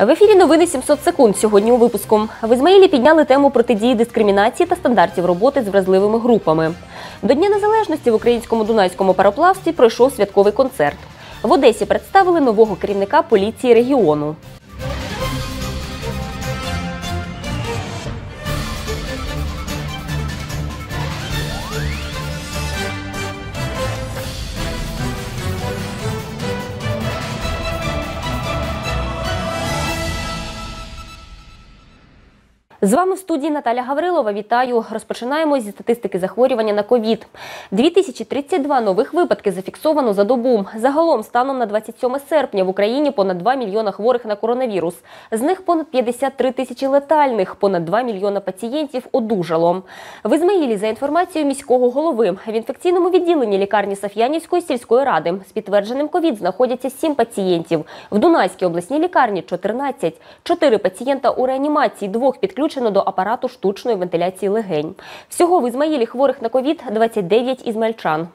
В ефірі новини 700 секунд. Сьогодні у випуску в Ізмаїлі підняли тему протидії дискримінації та стандартів роботи з вразливими групами. До Дня Незалежності в українському дунайському пароплавстві пройшов святковий концерт. В Одесі представили нового керівника поліції регіону. З вами в студії Наталя Гаврилова. Вітаю. Розпочинаємо зі статистики захворювання на ковід. 2032 нових випадки зафіксовано за добу. Загалом, станом на 27 серпня в Україні понад 2 мільйона хворих на коронавірус. З них понад 53 тисячі летальних, понад 2 мільйона пацієнтів одужало. В Ізмаїлі, за інформацією міського голови, в інфекційному відділенні лікарні Саф'янівської сільської ради з підтвердженим ковід знаходяться 7 пацієнтів. В Дунайській обласній лікарні 14. 4 пацієнта у реанімації, двох підключено до апарату штучної вентиляції легень. Всього в Ізмаїлі хворих на ковід 29 ізмельчан.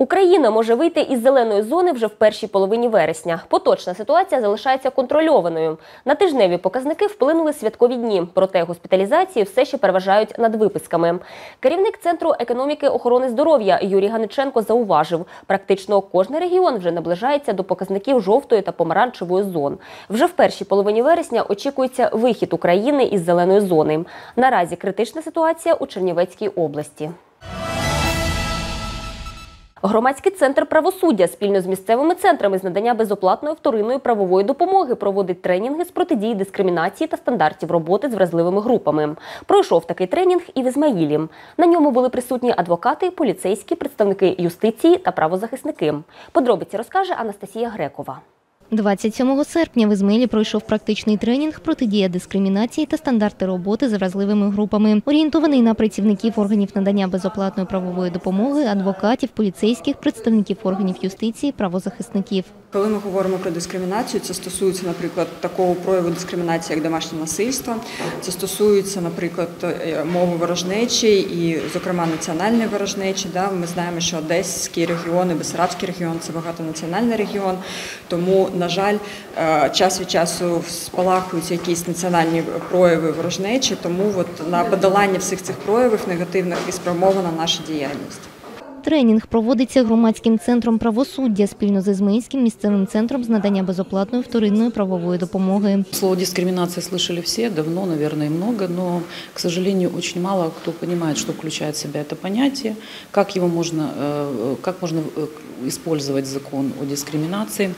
Україна може вийти із зеленої зони вже в першій половині вересня. Поточна ситуація залишається контрольованою. На тижневі показники вплинули святкові дні, проте госпіталізації все ще переважають над виписками. Керівник центру економіки охорони здоров'я Юрій Ганиченко зауважив, практично кожний регіон вже наближається до показників жовтої та помаранчевої зон. Вже в першій половині вересня очікується вихід України із зеленої зони. Наразі критична ситуація у Чернівецькій області. Громадський центр правосуддя спільно з місцевими центрами з надання безоплатної вторинної правової допомоги проводить тренінги з протидії дискримінації та стандартів роботи з вразливими групами. Пройшов такий тренінг і в Ізмаїлі. На ньому були присутні адвокати, поліцейські, представники юстиції та правозахисники. Подробиці розкаже Анастасія Грекова. 27 серпня в Ізмаїлі пройшов практичний тренінг протидія дискримінації та стандарти роботи з вразливими групами, орієнтований на працівників органів надання безоплатної правової допомоги, адвокатів, поліцейських, представників органів юстиції, правозахисників. Коли ми говоримо про дискримінацію, це стосується, наприклад, такого прояву дискримінації, як домашнє насильство. Це стосується, наприклад, е, мови ворожнечі і, зокрема, національної ворожнечі. Ми знаємо, що Одеський регіон і Бесарабський регіон це багатонаціональний регіон. Тому, на жаль, е, час від часу спалахуються якісь національні прояви ворожнечі, тому на подолання всіх цих проявів негативних і спрямована наша діяльність. Тренінг проводиться громадським центром правосуддя спільно з Ізмаїльським місцевим центром з надання безоплатної вторинної правової допомоги. Слово дискриминация слышали все, давно, наверное, и много, но, к сожалению, очень мало кто понимает, что включает в себя это понятие, как его можно, э, как можно э, использовать закон о дискриминации.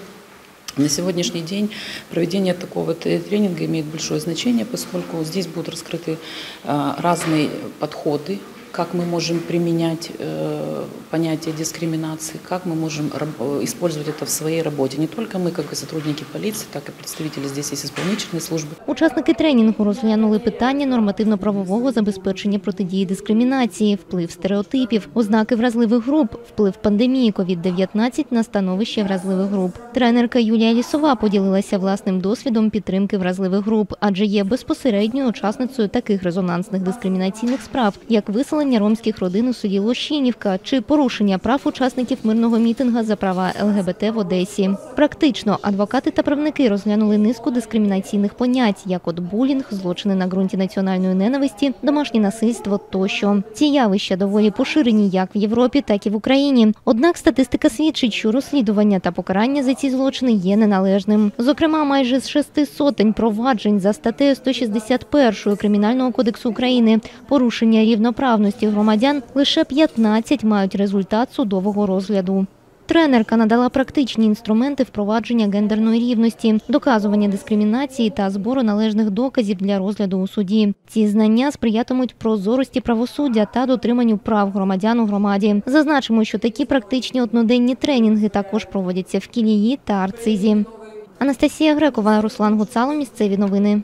На сегодняшний день проведение такого т- тренинга имеет большое значение, поскольку здесь будут раскрыты э, разные подходы, как мы можем применять э, понятие дискриминации, как мы можем раб- э, использовать это в своей работе. Не только мы, как и сотрудники полиции, так и представители здесь есть исполнительной службы. Учасники тренінгу розглянули питання нормативно-правового забезпечення протидії дискримінації, вплив стереотипів, ознаки вразливих груп, вплив пандемії COVID-19 на становище вразливих груп. Тренерка Юлія Лісова поділилася власним досвідом підтримки вразливих груп, адже є безпосередньою учасницею таких резонансних дискримінаційних справ, як виселення ромських родин у суді Лощинівка чи порушення прав учасників мирного мітинга за права ЛГБТ в Одесі. Практично адвокати та правники розглянули низку дискримінаційних понять, як от булінг, злочини на ґрунті національної ненависті, домашнє насильство тощо. Ці явища доволі поширені як в Європі, так і в Україні. Однак статистика свідчить, що розслідування та покарання за ці злочини є неналежним. Зокрема, майже з шести сотень проваджень за статтею 161 Кримінального кодексу України порушення рівноправності громадян лише 15 мають результат судового розгляду. Тренерка надала практичні інструменти впровадження гендерної рівності, доказування дискримінації та збору належних доказів для розгляду у суді. Ці знання сприятимуть прозорості правосуддя та дотриманню прав громадян у громаді. Зазначимо, що такі практичні одноденні тренінги також проводяться в Кілії та Арцизі. Анастасія Грекова, Руслан Гуцало. Місцеві новини.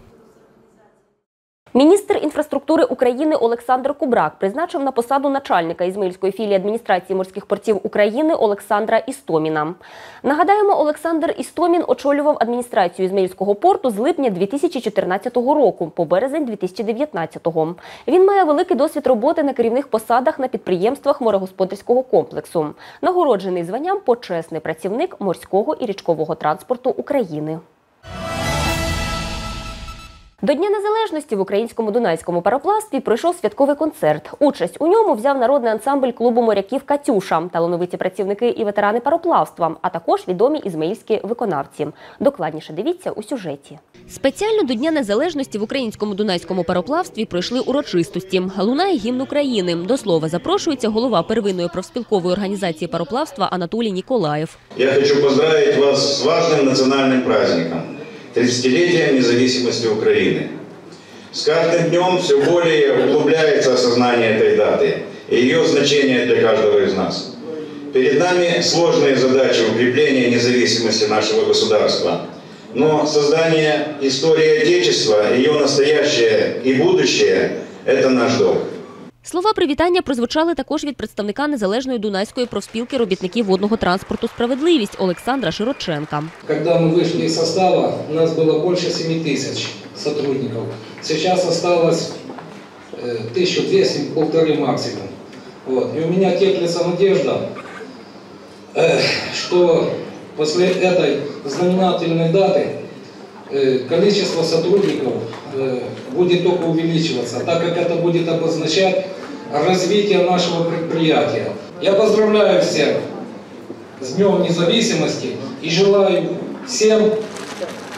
Міністр інфраструктури України Олександр Кубрак призначив на посаду начальника Ізмаїльської філії адміністрації морських портів України Олександра Істоміна. Нагадаємо, Олександр Істомін очолював адміністрацію Ізмаїльського порту з липня 2014 року по березень 2019. Він має великий досвід роботи на керівних посадах на підприємствах морегосподарського комплексу. Нагороджений званням почесний працівник морського і річкового транспорту України. До Дня Незалежності в українському дунайському пароплавстві пройшов святковий концерт. Участь у ньому взяв народний ансамбль клубу моряків Катюша, талановиті працівники і ветерани пароплавства, а також відомі ізмаїльські виконавці. Докладніше дивіться у сюжеті. Спеціально до Дня Незалежності в українському дунайському пароплавстві пройшли урочистості. Лунає гімн України. До слова запрошується голова первинної профспілкової організації пароплавства Анатолій Ніколаєв. Я хочу поздравить вас с важным национальным праздником – 30-летием независимости Украины. С каждым днем все более углубляется осознание этой даты и ее значение для каждого из нас. Перед нами сложные задачи укрепления независимости нашего государства. Но создание истории Отечества, ее настоящее и будущее – это наш долг. Слова привітання прозвучали також від представника незалежної дунайської профспілки робітників водного транспорту «Справедливість» Олександра Широченка. Когда мы вышли из состава, у нас было больше 7 тысяч сотрудников. Сейчас осталось э, 1200, полторы максимум. Вот. И у меня теплится надежда, э, что после этой знаменательной даты э, количество сотрудников э, будет только увеличиваться, так как это будет обозначать развитие нашего предприятия. Я поздравляю всех с Днем Независимости и желаю всем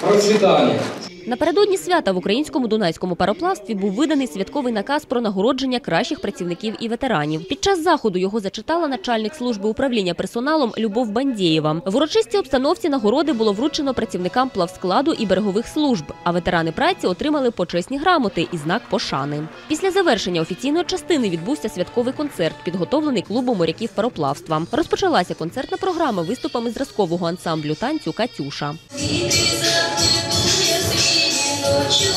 процветания. Напередодні свята в українському дунайському пароплавстві був виданий святковий наказ про нагородження кращих працівників і ветеранів. Під час заходу його зачитала начальник служби управління персоналом Любов Бандєєва. В урочистій обстановці нагороди було вручено працівникам плавскладу і берегових служб, а ветерани праці отримали почесні грамоти і знак пошани. Після завершення офіційної частини відбувся святковий концерт, підготовлений клубом моряків пароплавства. Розпочалася концертна програма виступами зразкового ансамблю танцю Катюша. Щоб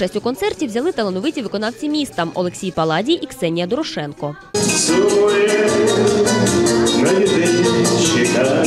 Участь у концерті взяли талановиті виконавці міста Олексій Паладій і Ксенія Дорошенко. Чекає,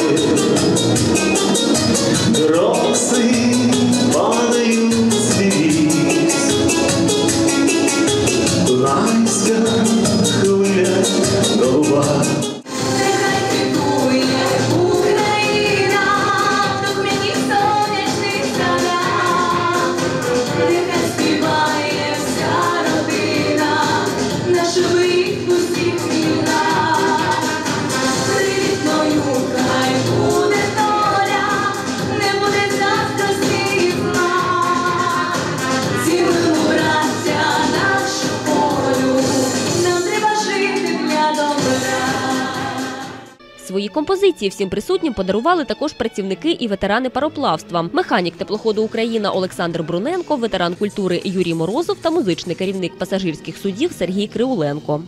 композиції всім присутнім подарували також працівники і ветерани пароплавства. Механік теплоходу Україна Олександр Бруненко, ветеран культури Юрій Морозов та музичний керівник пасажирських судів Сергій Криуленко.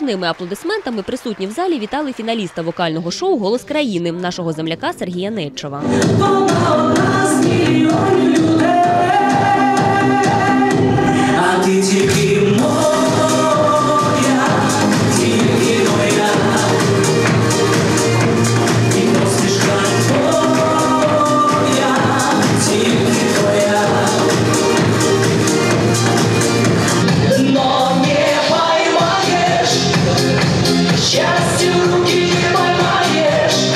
Гучними аплодисментами присутні в залі вітали фіналіста вокального шоу Голос країни нашого земляка Сергія Нечова. А счастью руки поймаешь,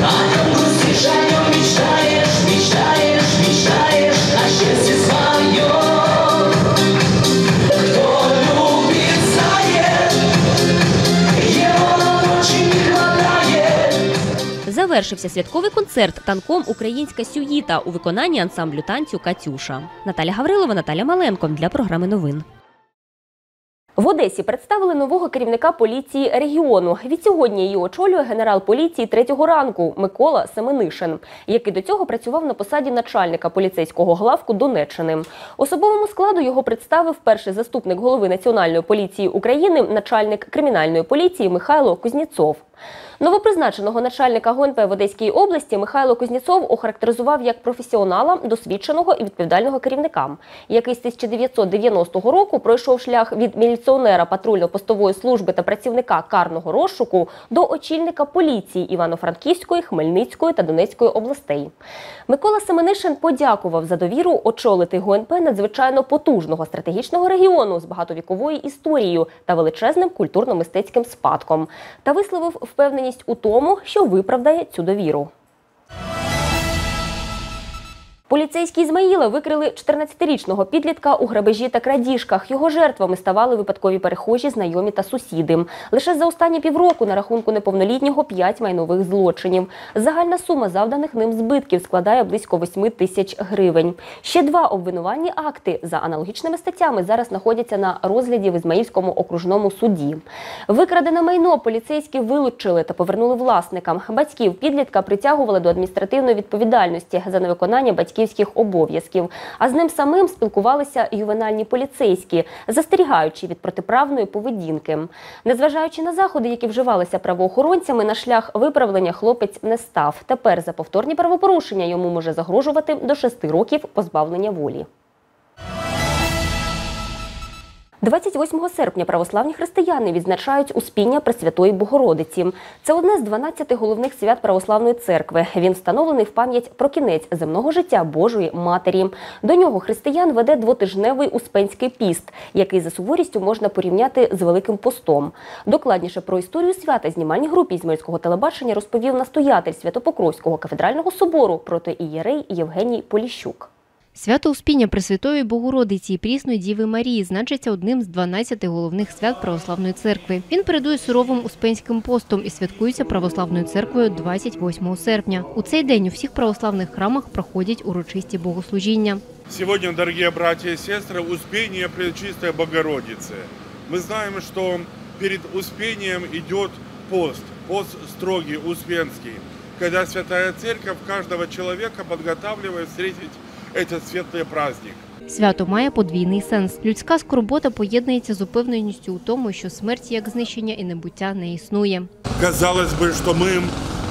о нем грустишь, о нем мечтаешь, мечтаешь, мечтаешь о счастье своем. Кто любит, знает. Завершився святковий концерт танком Українська сюїта у виконанні ансамблю танцю Катюша. Наталя Гаврилова, Наталя Маленко для програми новин. В Одесі представили нового керівника поліції регіону. Відсьогодні її очолює генерал поліції третього ранку Микола Семенишин, який до цього працював на посаді начальника поліцейського главку Донеччини. Особовому складу його представив перший заступник голови Національної поліції України, начальник кримінальної поліції Михайло Кузнєцов. Новопризначеного начальника ГУНП в Одеській області Михайло Кузнєцов охарактеризував як професіонала, досвідченого і відповідального керівника, який з 1990 року пройшов шлях від міліціонера патрульно-постової служби та працівника карного розшуку до очільника поліції Івано-Франківської, Хмельницької та Донецької областей. Микола Семенишин подякував за довіру очолити ГУНП надзвичайно потужного стратегічного регіону з багатовіковою історією та величезним культурно-мистецьким спадком та висловив впевненість у тому, що виправдає цю довіру. Поліцейські Ізмаїла викрили 14-річного підлітка у грабежі та крадіжках. Його жертвами ставали випадкові перехожі, знайомі та сусіди. Лише за останні півроку на рахунку неповнолітнього 5 майнових злочинів. Загальна сума завданих ним збитків складає близько 8 тисяч гривень. Ще два обвинувальні акти за аналогічними статтями зараз знаходяться на розгляді в Ізмаїльському окружному суді. Викрадене майно поліцейські вилучили та повернули власникам. Батьків підлітка притягували до адміністративної відповідальності за невиконання батьківських обов'язків. А з ним самим спілкувалися ювенальні поліцейські, застерігаючи від протиправної поведінки. Незважаючи на заходи, які вживалися правоохоронцями, на шлях виправлення хлопець не став. Тепер за повторні правопорушення йому може загрожувати до 6 років позбавлення волі. 28 серпня православні християни відзначають Успіння Пресвятої Богородиці. Це одне з 12 головних свят православної церкви. Він встановлений в пам'ять про кінець земного життя Божої Матері. До нього християн веде двотижневий успенський піст, який за суворістю можна порівняти з Великим постом. Докладніше про історію свята знімальній групі Ізмаїльського телебачення розповів настоятель Святопокровського кафедрального собору протоієрей Євгеній Поліщук. Свято Успіння Пресвятої Богородиці і Прісної Діви Марії значиться одним з 12 головних свят Православної церкви. Він передує суровим успенським постом і святкується Православною церквою 28 серпня. У цей день у всіх православних храмах проходять урочисті богослужіння. Сегодня, дорогие братья и сестры, Успение Пречистой Богородицы. Мы знаем, что перед Успением идет пост, пост строгий, успенский, когда Святая Церковь каждого человека подготавливает встретить этот светлый праздник. Свято має подвійний сенс. Людська скорбота поєднується з упевненістю у тому, що смерті як знищення і небуття не існує. Казалось бы, что мы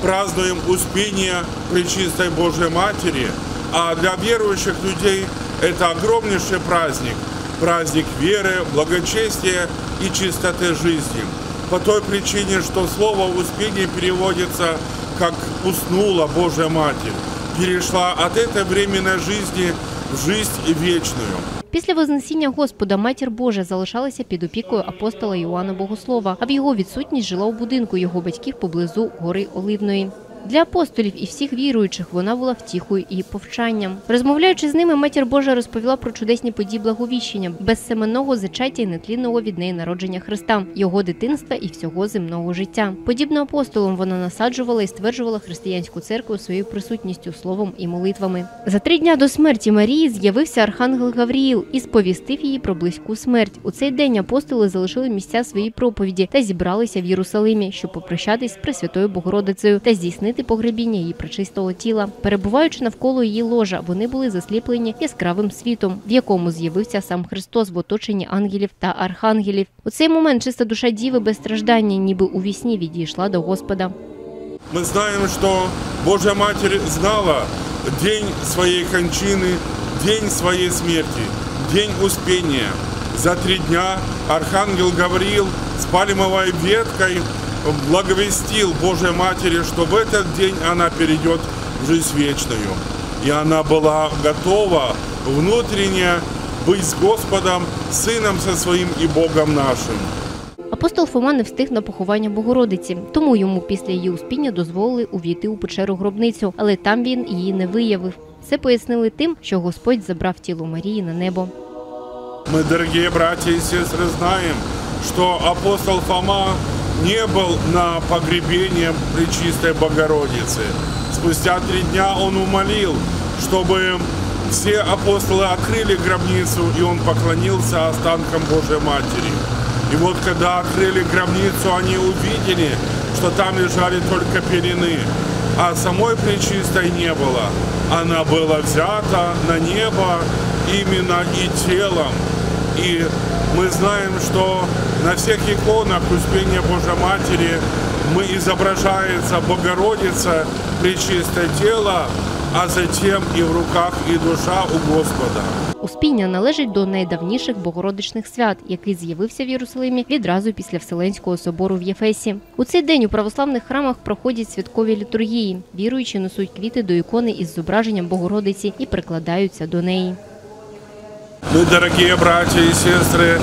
празднуем Успение Пречистой Божьей Матери, а для верующих людей это огромнейший праздник. Праздник веры, благочестия и чистоты жизни. По той причине, что слово «успение» переводится как «уснула Божья Матерь», Перешла от этой временной жизни в жизнь вечную. Після Вознесіння Господа матір Божа залишалася під опікою апостола Іоанна Богослова, а в його відсутність жила у будинку його батьків поблизу гори Оливної. Для апостолів і всіх віруючих вона була втіхою і повчанням. Розмовляючи з ними, матір Божа розповіла про чудесні події благовіщення, безсеменного зачаття і нетлінного від неї народження Христа, його дитинства і всього земного життя. Подібно апостолам вона насаджувала і стверджувала християнську церкву своєю присутністю, словом і молитвами. За три дня до смерті Марії з'явився архангел Гавріїл і сповістив її про близьку смерть. У цей день апостоли залишили місця своїй проповіді та зібралися в Єрусалимі, щоб попрощатись з Пресвятою Богородицею та здійснити здійснити погребіння її причистого тіла. Перебуваючи навколо її ложа, вони були засліплені яскравим світом, в якому з'явився сам Христос в оточенні ангелів та архангелів. У цей момент чиста душа діви без страждання, ніби у вісні відійшла до Господа. Мы знаем, что Божья Матерь знала день своей кончины, день своей смерти, день успения. За три дня Архангел Гавриил с пальмовой веткой благовестил Божьей Матери, что в этот день она перейдет в жизнь вечную. И она была готова внутренне быть с Господом, Сыном со своим и Богом нашим. Апостол Фома не встиг на поховання Богородиці, тому йому після її успіння дозволили увійти у печеру гробницю, але там він її не виявив. Це пояснили тим, що Господь забрав тіло Марії на небо. Мы, дорогие братья и сестры, знаем, что апостол Фома не был на погребении Пречистой Богородицы. Спустя три дня он умолил, чтобы все апостолы открыли гробницу, и он поклонился останкам Божьей Матери. И вот когда открыли гробницу, они увидели, что там лежали только пелены, а самой Пречистой не было. Она была взята на небо именно и телом. И мы знаем, что на всех иконах Успения Божьей Матери мы изображается Богородица, Пречистое тело, а затем и в руках, и душа у Господа. Успіння належить до найдавніших богородичних свят, який з'явився в Єрусалимі відразу після Вселенського собору в Єфесі. У цей день у православних храмах проходять святкові літургії. Віруючі несуть квіти до ікони із зображенням Богородиці і прикладаються до неї. Мы, дорогие братья и сестры,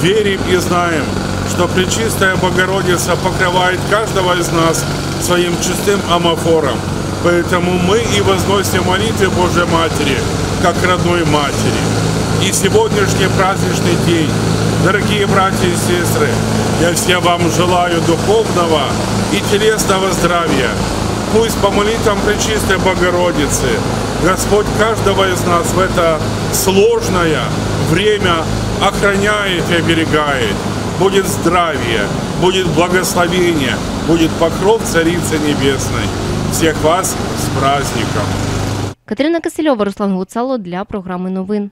верим и знаем, что Пречистая Богородица покрывает каждого из нас своим чистым амофором. Поэтому мы и возносим молитвы Божьей Матери, как родной матери. И сегодняшний праздничный день, дорогие братья и сестры, я всем вам желаю духовного и телесного здравия. Пусть по молитвам Пречистой Богородицы Господь каждого из нас в это сложное время охраняет и оберегает. Будет здравие, будет благословение, будет покров Царицы Небесной. Всех вас с праздником! Катерина Кисельова, Руслан Гуцало для програми новин.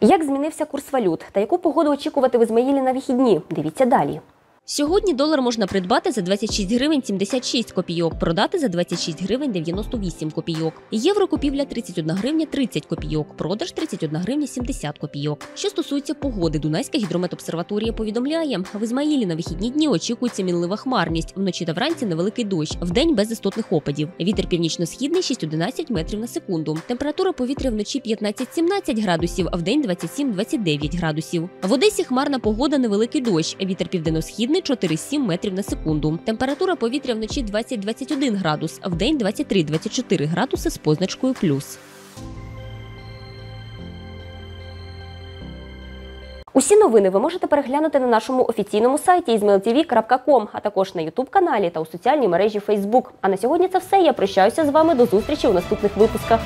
Як змінився курс валют та яку погоду очікувати в Ізмаїлі на вихідні? Дивіться далі. Сьогодні долар можна придбати за 26 гривень 76 копійок, продати за 26 гривень 98 копійок. Євро купівля 31 гривня 30 копійок, продаж 31 гривня 70 копійок. Що стосується погоди, Дунайська гідрометобсерваторія повідомляє, в Ізмаїлі на вихідні дні очікується мінлива хмарність, вночі та вранці невеликий дощ, вдень без істотних опадів. Вітер північно-східний 6-11 метрів на секунду. Температура повітря вночі 15-17 градусів, а вдень 27-29 градусів. В Одесі хмарна погода, невеликий дощ. Вітер південно-східний 4-7 метрів на секунду. Температура повітря вночі 20-21 градус, а вдень 23-24 градуси з позначкою плюс. Усі новини ви можете переглянути на нашому офіційному сайті izmailtv.com, а також на Ютуб каналі та у соціальній мережі Facebook. А на сьогодні це все. Я прощаюся з вами до зустрічі у наступних випусках.